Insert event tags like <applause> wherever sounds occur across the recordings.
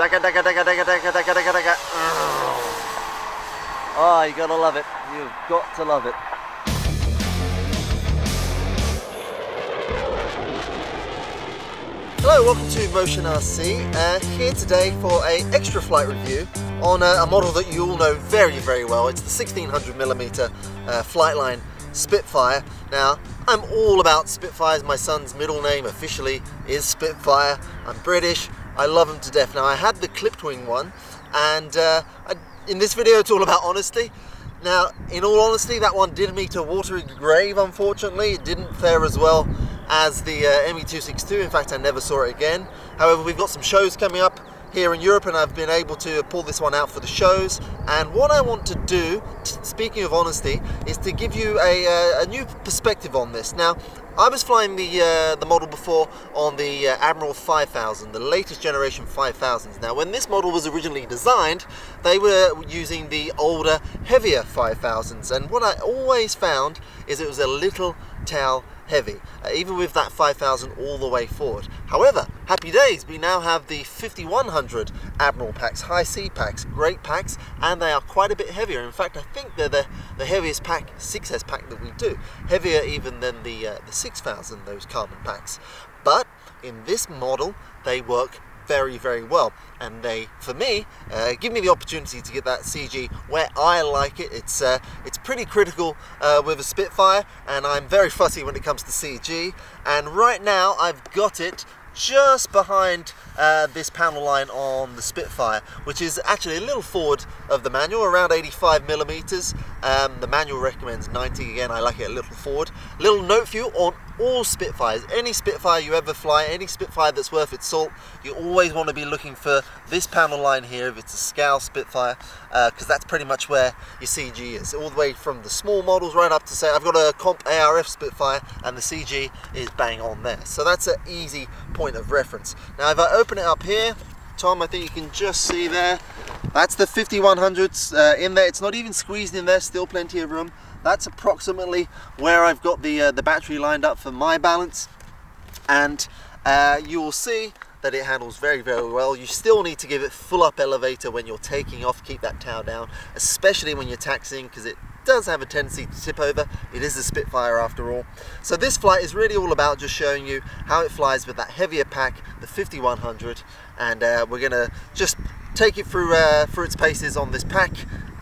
Dagger, dagger, dagger, dagger, dagger, dagger, dagger, dagger. Oh, you gotta love it. You've got to love it. Hello, welcome to Motion RC. Uh, here today for a extra flight review on a, a, model that you all know very, very well. It's the 1600mm uh, Flightline Spitfire. Now, I'm all about Spitfires. My son's middle name officially is Spitfire. I'm British. I love them to death. Now, I had the clipped wing one, and uh, I, in this video, it's all about honesty. Now, in all honesty, that one did meet a watery grave, unfortunately. It didn't fare as well as the uh, ME262. In fact, I never saw it again. However, we've got some shows coming up here in Europe and I've been able to pull this one out for the shows and what I want to do, speaking of honesty, is to give you a, uh, a new perspective on this. Now I was flying the uh, the model before on the uh, Admiral 5000, the latest generation 5000s. Now when this model was originally designed, they were using the older, heavier 5000s and what I always found is it was a little tail heavy, uh, even with that 5000 all the way forward. However, happy days, we now have the 5100 Admiral packs, high C packs, great packs, and they are quite a bit heavier. In fact, I think they're the, the heaviest pack, 6S pack that we do, heavier even than the, uh, the 6000, those carbon packs. But in this model, they work very, very well. And they, for me, uh, give me the opportunity to get that CG where I like it. It's uh, it's pretty critical uh, with a Spitfire, and I'm very fussy when it comes to CG. And right now, I've got it just behind uh, this panel line on the Spitfire, which is actually a little forward of the manual, around 85 millimeters. Um, the manual recommends 90 again, I like it a little forward. Little note for you on all Spitfires, any Spitfire you ever fly, any Spitfire that's worth its salt, you always want to be looking for this panel line here if it's a Scow Spitfire, because uh, that's pretty much where your CG is. All the way from the small models right up to say, I've got a Comp ARF Spitfire and the CG is bang on there. So that's an easy point of reference. Now if I open it up here, Tom, I think you can just see there, that's the 5100s uh, in there. It's not even squeezed in there, still plenty of room. That's approximately where I've got the, uh, the battery lined up for my balance. And uh, you will see that it handles very, very well. You still need to give it full up elevator when you're taking off, keep that tower down, especially when you're taxiing because it does have a tendency to tip over. It is a Spitfire after all. So this flight is really all about just showing you how it flies with that heavier pack, the 5100, and uh, we're gonna just take it through uh, through its paces on this pack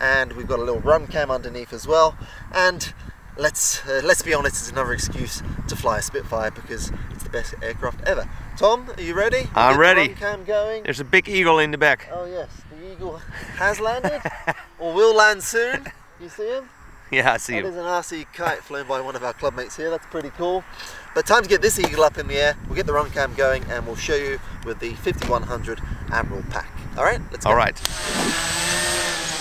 and we've got a little run cam underneath as well. And let's uh, let's be honest it's another excuse to fly a Spitfire because it's the best aircraft ever. Tom are you ready? We'll I'm ready. the cam going. There's a big eagle in the back. Oh yes. The eagle has landed <laughs> or will land soon. You see him? <laughs> Yeah I see him. there's an RC kite flown by one of our club mates here. That's pretty cool. But time to get this eagle up in the air. We'll get the run cam going and we'll show you with the 5100 Admiral pack. All right let's go. All right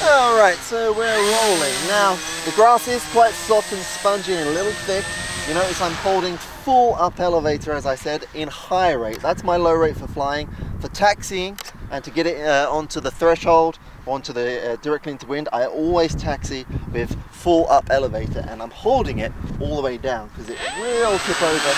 Alright, so we're rolling. Now, the grass is quite soft and spongy and a little thick. You notice I'm holding full up elevator, as I said, in high rate. That's my low rate for flying. For taxiing and to get it uh, onto the threshold, onto the uh, directly into wind, I always taxi with full up elevator and I'm holding it all the way down because it will tip over.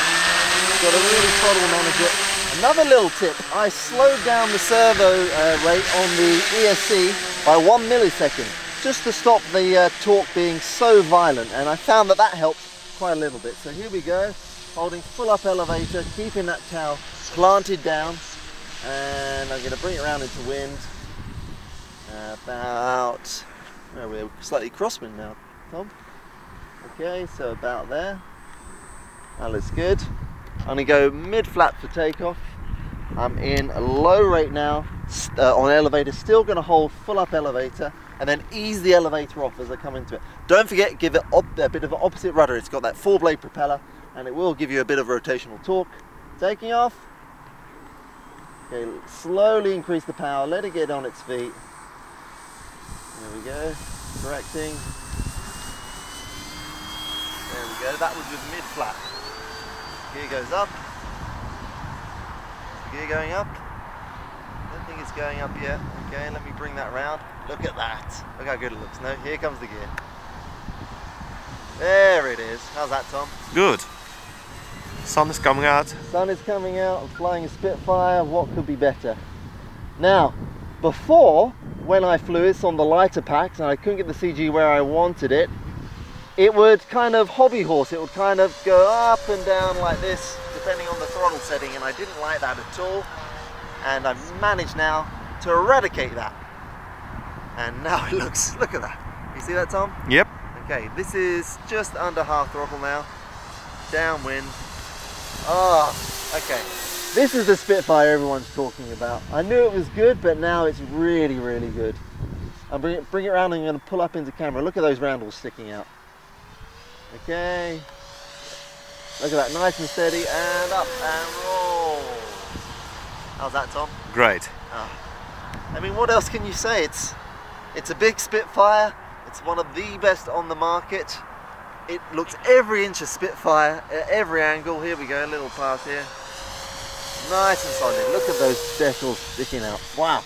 Got to really throttle manage it. Another little tip, I slowed down the servo uh, rate on the ESC by one millisecond just to stop the uh, torque being so violent and I found that that helps quite a little bit. So here we go, holding full up elevator, keeping that tail planted down and I'm going to bring it around into wind about, well, we're slightly crosswind now, Tom. Okay, so about there. That looks good. I'm going to go mid-flap for takeoff. I'm in low right now, uh, on elevator, still going to hold full up elevator and then ease the elevator off as I come into it. Don't forget, give it a bit of an opposite rudder. It's got that four blade propeller and it will give you a bit of rotational torque. Taking off. Okay, slowly increase the power, let it get on its feet. There we go, correcting. There we go, that was with mid flap. Gear goes up. Gear going up I don't think it's going up yet. Okay, let me bring that round. Look at that. Look how good it looks. No, here comes the gear. There it is. How's that, Tom? Good. Sun is coming out. Sun is coming out. I'm flying a Spitfire. What could be better? Now, before, when I flew this on the lighter packs and I couldn't get the CG where I wanted it, it would kind of hobby horse. It would kind of go up and down like this, depending on the throttle setting, and I didn't like that at all. And I've managed now to eradicate that. And <laughs> now it looks, look at that. You see that, Tom? Yep. Okay, this is just under half throttle now. Downwind. Oh, okay. This is the Spitfire everyone's talking about. I knew it was good, but now it's really, really good. I'll bring it, bring it around and I'm going to pull up into camera. Look at those roundels sticking out. Okay. Look at that, nice and steady, and up and roll. How's that, Tom? Great. Ah. I mean, what else can you say? It's it's a big Spitfire. It's one of the best on the market. It looks every inch of Spitfire at every angle. Here we go, a little pass here. Nice and solid. Look at those decals sticking out. Wow.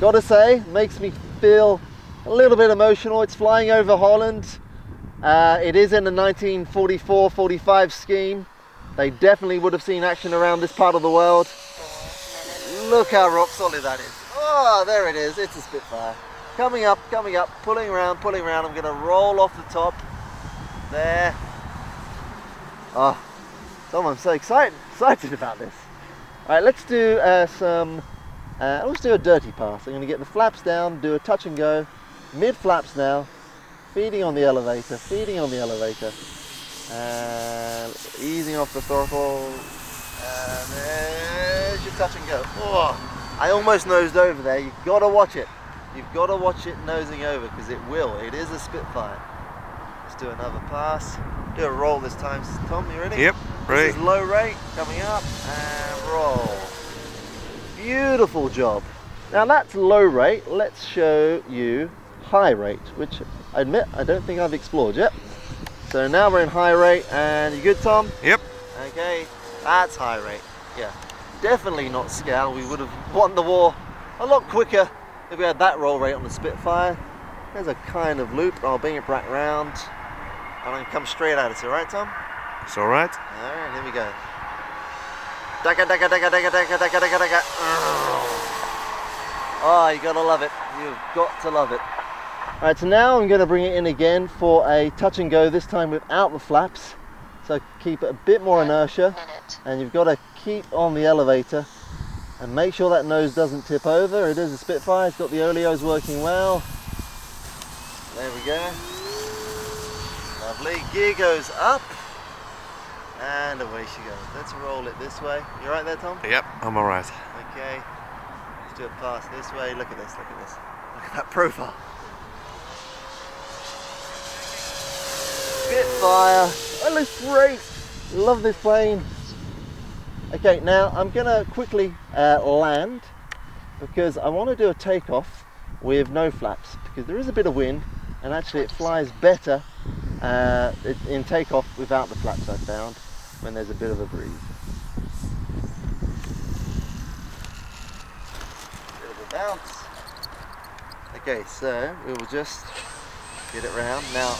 Gotta say, makes me feel a little bit emotional. It's flying over Holland. Uh, it is in the 1944-45 scheme. They definitely would have seen action around this part of the world. Look how rock solid that is. Oh, there it is. It's a Spitfire. Coming up, coming up, pulling around, pulling around. I'm going to roll off the top. There. Oh, Tom, I'm so excited, excited about this. All right, let's do uh, some, uh, let's do a dirty pass. I'm going to get the flaps down, do a touch and go, mid flaps now, feeding on the elevator, feeding on the elevator, and easing off the throttle, and there's your touch and go. Oh, I almost nosed over there. You've got to watch it. You've got to watch it nosing over because it will. It is a Spitfire. Let's do another pass. Do a roll this time. Tom, you ready? Yep. This Ready. is low rate coming up and roll. Beautiful job. Now that's low rate. Let's show you high rate, which I admit I don't think I've explored yet. So now we're in high rate and you good Tom? Yep. Okay, that's high rate. Yeah, definitely not scale. We would have won the war a lot quicker if we had that roll rate on the Spitfire. There's a kind of loop. I'll bring it back round. And then come straight at it. All right, Tom? It's all right. All right, here we go. Dagga, dagga, dagga, dagga, dagga, dagga, dagga, dagga. Oh, ah, you gotta love it. You've got to love it. All right, so now I'm gonna bring it in again for a touch and go, this time without the flaps. So keep it a bit more inertia and you've got to keep on the elevator and make sure that nose doesn't tip over. It is a Spitfire, it's got the oleos working well. There we go. Lovely. Gear goes up and away she goes. Let's roll it this way. You right there, Tom? Yep. I'm all right. Okay. Let's do it past this way. Look at this, look at this. Look at that profile. Spitfire. Oh, looks great. Love this plane. Okay, now I'm gonna quickly uh, land because I want to do a takeoff with no flaps because there is a bit of wind and actually it flies better uh, in takeoff without the flaps I found when there's a bit of a breeze. Bit of a bounce. Okay, so we will just get it round. Now,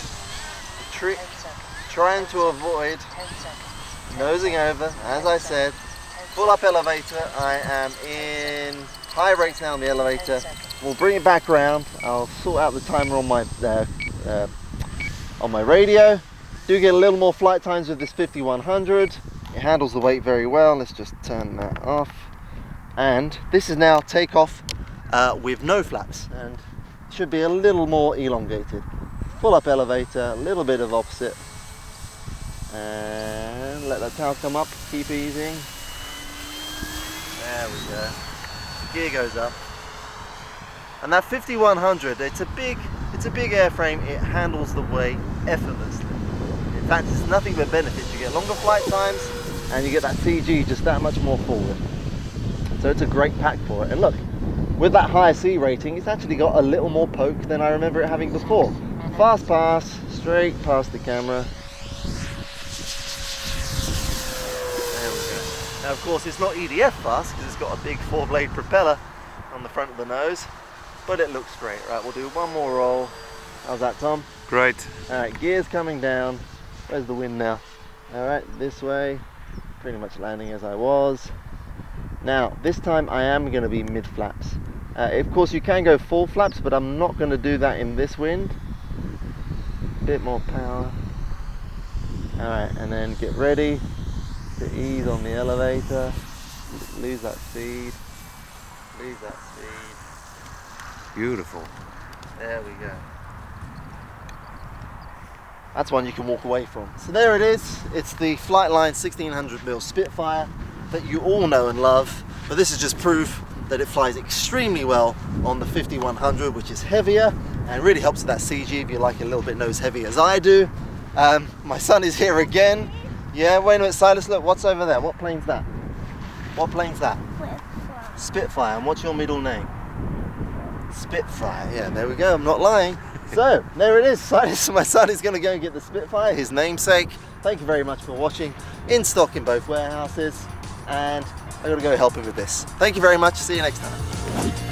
trying to avoid nosing over, as I said, full up elevator. I am in high rates now on the elevator. We'll bring it back round. I'll sort out the timer on my uh, uh, on my radio. Do get a little more flight times with this 5100. It handles the weight very well. Let's just turn that off. And this is now takeoff uh, with no flaps and should be a little more elongated. Full up elevator, a little bit of opposite. And let that tail come up, keep easing. There we go. Gear goes up. And that 5100, it's a big, it's a big airframe. It handles the weight effortlessly. In fact, it's nothing but benefits. You get longer flight times, and you get that CG just that much more forward. So it's a great pack for it. And look, with that higher C rating, it's actually got a little more poke than I remember it having before. Fast pass, straight past the camera. There we go. Now, of course, it's not EDF fast because it's got a big four-blade propeller on the front of the nose, but it looks great. Right, we'll do one more roll. How's that, Tom? Great. All right, gears coming down. Where's the wind now? All right, this way. Pretty much landing as I was. Now, this time I am going to be mid flaps. Uh, of course, you can go full flaps, but I'm not going to do that in this wind. Bit more power. All right, and then get ready to ease on the elevator. Lose that speed. Lose that speed. Beautiful. There we go. That's one you can walk away from. So there it is. It's the Flightline 1600mm Spitfire that you all know and love. But this is just proof that it flies extremely well on the 5100, which is heavier and really helps with that CG if you like a little bit nose heavy as I do. Um, my son is here again. Yeah, wait a minute, Silas, look, what's over there? What plane's that? What plane's that? Spitfire. And what's your middle name? Spitfire. Yeah, there we go. I'm not lying. <laughs> so there it is. Silas, <laughs> my son is going to go and get the Spitfire, his namesake. Thank you very much for watching. In stock in both warehouses, and going to go help him with this. Thank you very much. See you next time.